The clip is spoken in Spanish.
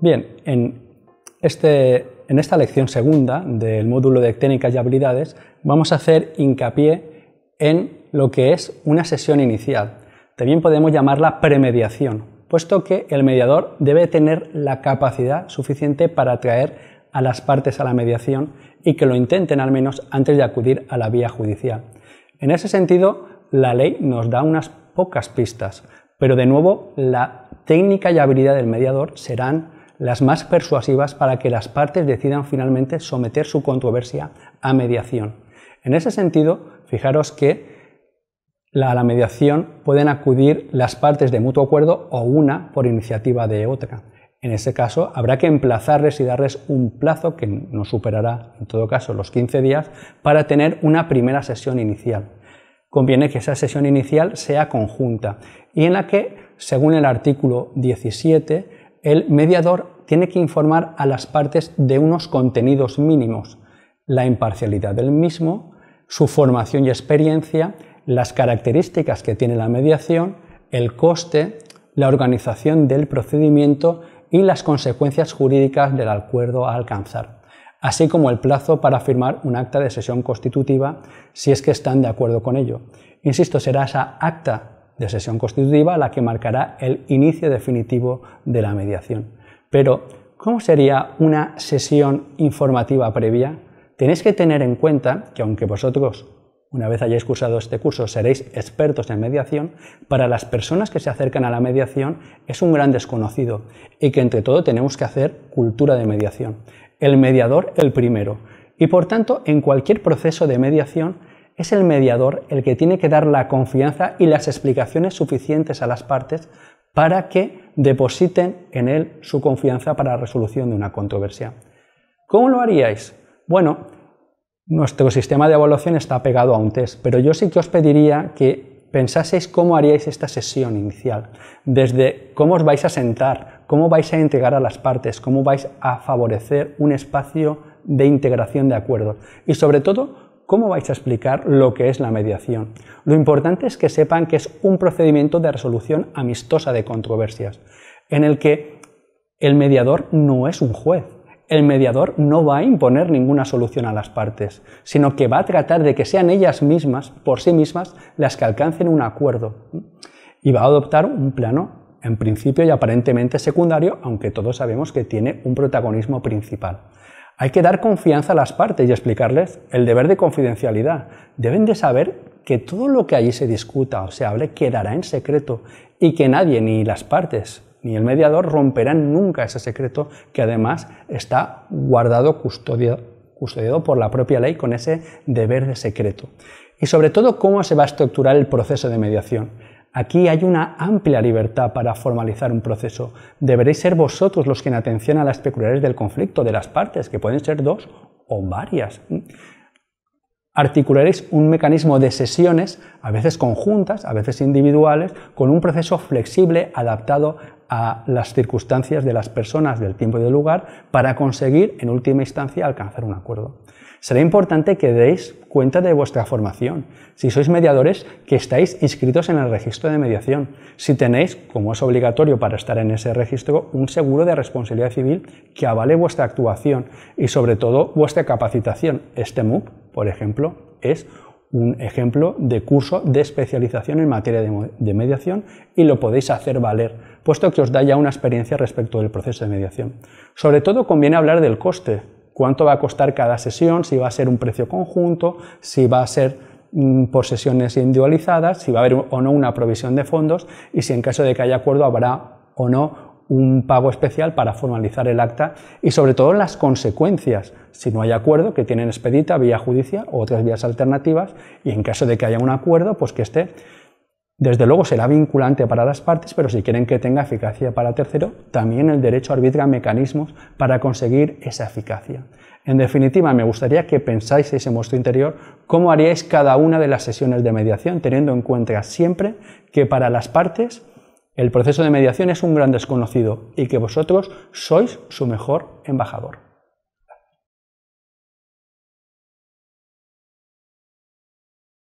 Bien, en, este, en esta lección segunda del módulo de técnicas y habilidades vamos a hacer hincapié en lo que es una sesión inicial. También podemos llamarla premediación, puesto que el mediador debe tener la capacidad suficiente para atraer a las partes a la mediación y que lo intenten al menos antes de acudir a la vía judicial. En ese sentido, la ley nos da unas pocas pistas, pero de nuevo la técnica y habilidad del mediador serán las más persuasivas para que las partes decidan finalmente someter su controversia a mediación. En ese sentido, fijaros que a la mediación pueden acudir las partes de mutuo acuerdo o una por iniciativa de otra. En ese caso, habrá que emplazarles y darles un plazo que no superará, en todo caso, los 15 días para tener una primera sesión inicial. Conviene que esa sesión inicial sea conjunta y en la que, según el artículo 17, el mediador tiene que informar a las partes de unos contenidos mínimos, la imparcialidad del mismo, su formación y experiencia, las características que tiene la mediación, el coste, la organización del procedimiento y las consecuencias jurídicas del acuerdo a alcanzar, así como el plazo para firmar un acta de sesión constitutiva si es que están de acuerdo con ello. Insisto, será esa acta de sesión constitutiva la que marcará el inicio definitivo de la mediación. Pero, ¿cómo sería una sesión informativa previa? Tenéis que tener en cuenta que aunque vosotros una vez hayáis cursado este curso, seréis expertos en mediación, para las personas que se acercan a la mediación es un gran desconocido y que entre todo tenemos que hacer cultura de mediación. El mediador el primero. Y por tanto, en cualquier proceso de mediación, es el mediador el que tiene que dar la confianza y las explicaciones suficientes a las partes para que depositen en él su confianza para la resolución de una controversia. ¿Cómo lo haríais? Bueno, nuestro sistema de evaluación está pegado a un test, pero yo sí que os pediría que pensaseis cómo haríais esta sesión inicial, desde cómo os vais a sentar, cómo vais a integrar a las partes, cómo vais a favorecer un espacio de integración de acuerdos y sobre todo cómo vais a explicar lo que es la mediación. Lo importante es que sepan que es un procedimiento de resolución amistosa de controversias, en el que el mediador no es un juez, el mediador no va a imponer ninguna solución a las partes, sino que va a tratar de que sean ellas mismas, por sí mismas, las que alcancen un acuerdo. Y va a adoptar un plano, en principio y aparentemente secundario, aunque todos sabemos que tiene un protagonismo principal. Hay que dar confianza a las partes y explicarles el deber de confidencialidad. Deben de saber que todo lo que allí se discuta o se hable quedará en secreto y que nadie, ni las partes, ni el mediador romperán nunca ese secreto que además está guardado, custodiado, por la propia ley con ese deber de secreto. Y sobre todo, cómo se va a estructurar el proceso de mediación. Aquí hay una amplia libertad para formalizar un proceso. Deberéis ser vosotros los que en atención a las peculiaridades del conflicto de las partes, que pueden ser dos o varias articularéis un mecanismo de sesiones, a veces conjuntas, a veces individuales, con un proceso flexible adaptado a las circunstancias de las personas, del tiempo y del lugar, para conseguir, en última instancia, alcanzar un acuerdo. Será importante que deis cuenta de vuestra formación. Si sois mediadores, que estáis inscritos en el registro de mediación. Si tenéis, como es obligatorio para estar en ese registro, un seguro de responsabilidad civil que avale vuestra actuación y sobre todo vuestra capacitación. Este MOOC por ejemplo, es un ejemplo de curso de especialización en materia de, mediación y lo podéis hacer valer, puesto que os da ya una experiencia respecto del proceso de mediación. Sobre todo conviene hablar del coste, cuánto va a costar cada sesión, si va a ser un precio conjunto, si va a ser mm, por sesiones individualizadas, si va a haber o no una provisión de fondos y si en caso de que haya acuerdo habrá o no un pago especial para formalizar el acta y sobre todo las consecuencias, si no hay acuerdo, que tienen expedita vía judicial o otras vías alternativas y en caso de que haya un acuerdo, pues que esté, desde luego será vinculante para las partes, pero si quieren que tenga eficacia para tercero, también el derecho arbitra mecanismos para conseguir esa eficacia. En definitiva, me gustaría que pensáis en vuestro interior cómo haríais cada una de las sesiones de mediación, teniendo en cuenta siempre que para las partes el proceso de mediación es un gran desconocido y que vosotros sois su mejor embajador.